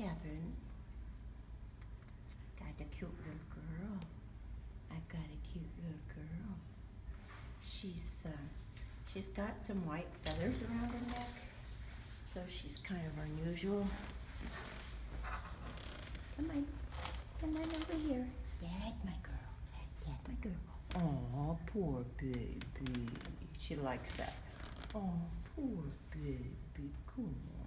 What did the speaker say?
Kevin Got a cute little girl. I got a cute little girl. She's uh, she's got some white feathers around her neck, so she's kind of unusual. Come on, come on over here. Dad, my girl. Dad, my girl. Oh, poor baby. She likes that. Oh, poor baby. Come on.